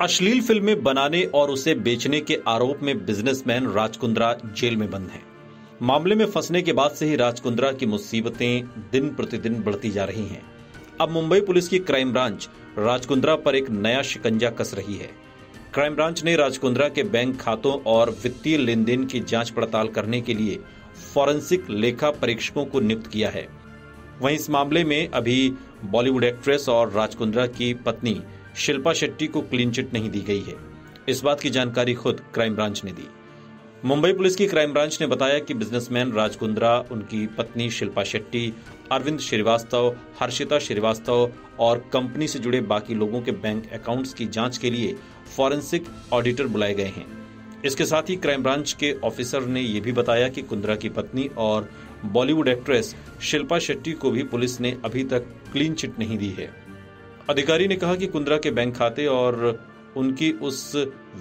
अश्लील फ़िल्में बनाने और उसे बेचने के आरोप में बिजनेसमैन राजकुंद्रा जेल में बंद हैं। मामले में फंसने के बाद से ही राजकुंद्रा की मुसीबतें दिन प्रतिदिन बढ़ती जा रही हैं। अब मुंबई पुलिस की क्राइम ब्रांच राजकुंद्रा पर एक नया शिकंजा कस रही है। क्राइम ब्रांच ने राजकुंद्रा के बैंक खातों और वित्तीय लेन देन की जाँच पड़ताल करने के लिए फॉरेंसिक लेखा परीक्षकों को नियुक्त किया है। वहीं इस मामले में अभी बॉलीवुड एक्ट्रेस और राजकुंद्रा की पत्नी शिल्पा शेट्टी को क्लीन चिट नहीं दी गई है। इस बात की जानकारी खुद क्राइम ब्रांच ने दी। मुंबई पुलिस की क्राइम ब्रांच ने बताया कि बिजनेसमैन राजकुंद्रा उनकी पत्नी शिल्पा शेट्टी, अरविंद श्रीवास्तव, हर्षिता श्रीवास्तव और कंपनी से जुड़े बाकी लोगों के बैंक अकाउंट्स की जाँच के लिए फॉरेंसिक ऑडिटर बुलाए गए हैं। इसके साथ ही क्राइम ब्रांच के ऑफिसर ने यह भी बताया कि कुंद्रा की पत्नी और बॉलीवुड एक्ट्रेस शिल्पा शेट्टी को भी पुलिस ने अभी तक क्लीन चिट नहीं दी है। अधिकारी ने कहा कि कुंद्रा के बैंक खाते और उनकी उस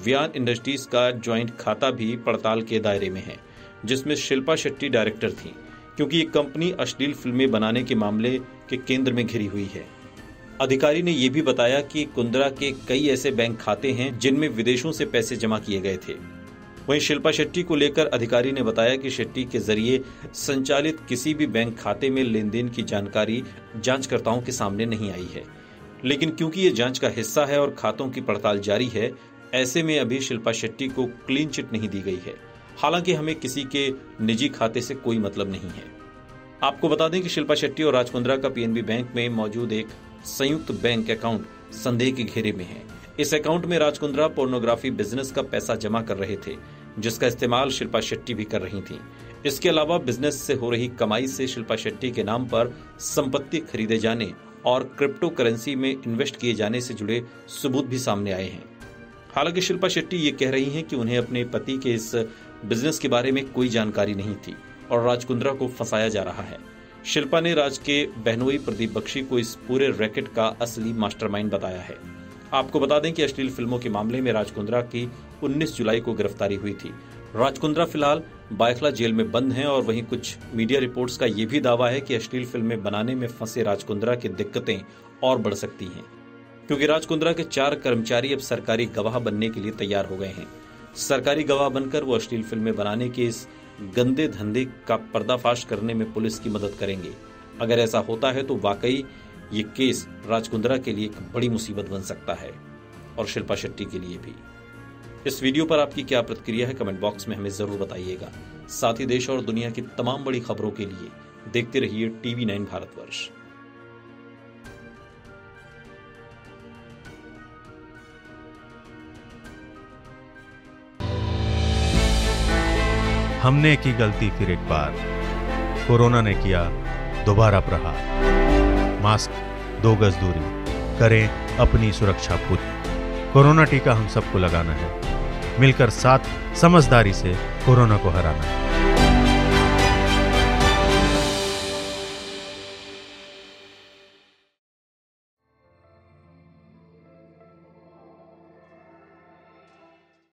व्यान इंडस्ट्रीज़ का ज्वाइंट खाता भी पड़ताल के दायरे में है, जिसमें शिल्पा शेट्टी डायरेक्टर थी, क्योंकि ये कंपनी अश्लील फ़िल्में बनाने के मामले के केंद्र में घिरी हुई है। अधिकारी ने यह भी बताया कि कुंद्रा के कई ऐसे बैंक खाते हैं जिनमें विदेशों से पैसे जमा किए गए थे। वहीं शिल्पा शेट्टी को लेकर अधिकारी ने बताया कि शेट्टी के ज़रिए संचालित किसी भी बैंक खाते में लेन देन की जानकारी जांचकर्ताओं के सामने नहीं आई है। लेकिन क्योंकि ये जाँच का हिस्सा है और खातों की पड़ताल जारी है, ऐसे में अभी शिल्पा शेट्टी को क्लीन चिट नहीं दी गई है। हालाँकि हमें किसी के निजी खाते से कोई मतलब नहीं है। आपको बता दें कि शिल्पा शेट्टी और राजकुंद्रा का पीएनबी बैंक में मौजूद एक संयुक्त बैंक अकाउंट संदेह के घेरे में है। इस अकाउंट में राजकुंद्रा पोर्नोग्राफी बिज़नेस का पैसा जमा कर रहे थे, जिसका इस्तेमाल शिल्पा शेट्टी भी कर रही थी। इसके अलावा बिज़नेस से हो रही कमाई से शिल्पा शेट्टी के नाम पर संपत्ति खरीदे जाने और क्रिप्टो करेंसी में इन्वेस्ट किए जाने से जुड़े सबूत भी सामने आए हैं। हालाँकि शिल्पा शेट्टी ये कह रही हैं कि उन्हें अपने पति के इस बिज़नेस के बारे में कोई जानकारी नहीं थी और राजकुंद्रा को फंसाया जा रहा है। शिल्पा ने राज के बहनोई प्रदीप बख्शी को इस पूरे रैकेट का असली मास्टरमाइंड बताया है। आपको बता दें कि अश्लील फ़िल्मों के मामले में राजकुंद्रा की 19 जुलाई को गिरफ्तारी हुई थी। राजकुंद्रा फ़िलहाल बायखला जेल में बंद हैं और वहीं कुछ मीडिया रिपोर्ट्स का ये भी दावा है कि अश्लील फ़िल्में बनाने में फंसे राजकुंद्रा की दिक्कतें और बढ़ सकती हैं। क्योंकि राजकुंद्रा के चार कर्मचारी अब सरकारी गवाह बनने के लिए तैयार हो गए हैं। सरकारी गवाह बनकर वो अश्लील फ़िल्में बनाने के इस गंदे धंधे का पर्दाफाश करने में पुलिस की मदद करेंगे। अगर ऐसा होता है तो वाकई ये केस राजकुंद्रा के लिए एक बड़ी मुसीबत बन सकता है। और शिल्पा शेट्टी के लिए भी। इस वीडियो पर आपकी क्या प्रतिक्रिया है, कमेंट बॉक्स में हमें ज़रूर बताइएगा। साथ ही देश और दुनिया की तमाम बड़ी खबरों के लिए देखते रहिए टीवी नाइन भारतवर्ष। हमने की गलती फिर एक बार। कोरोना ने किया, दोबारा प्रहार। मास्क, दो गज दूरी। करें अपनी सुरक्षा पूरी कोरोना टीका हम सबको लगाना है। मिलकर साथ समझदारी से कोरोना को हराना है।